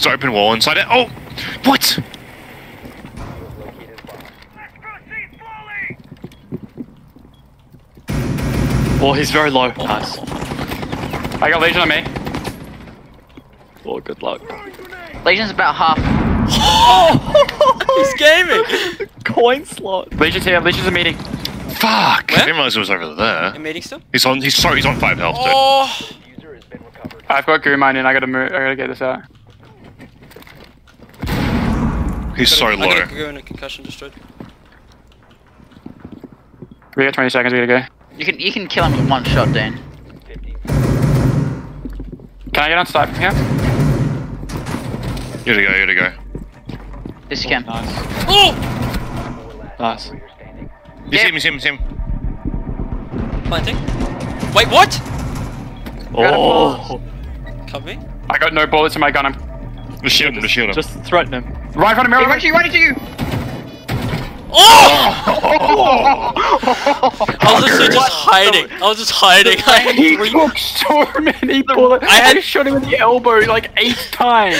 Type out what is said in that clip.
There's an open wall inside it. Oh! What? Oh, he's very low. Nice. I got Lesion on me. Oh, good luck. Lesion's about half. He's gaming. Coin slot. Lesion's here. Lesion's a meeting. Fuck! I Where? didn't realize it was over there. In meeting still? He's on. He's sorry. He's on five health. dude. Oh. I've got Gu mine in. I gotta move. I gotta get this out. He's so I low. gotta a concussion destroyed. We got 20 seconds. We gotta go. You can you can kill him with one shot, Dane. Can I get on side from here? Here to go. Here to go. This you can. Nice. Oh. Nice. You Yep. see him. You see him. You see him. Planting. Wait, what? Oh. Cover me. I got no bullets in my gun. I'm Just shield him. Just shield him. Just threaten him. Right in front of me. Hey, Right right to you, right to you! Oh! I was literally just hiding. I was just hiding. I had He three. took so many bullets. I had- I shot him in the elbow like eight times.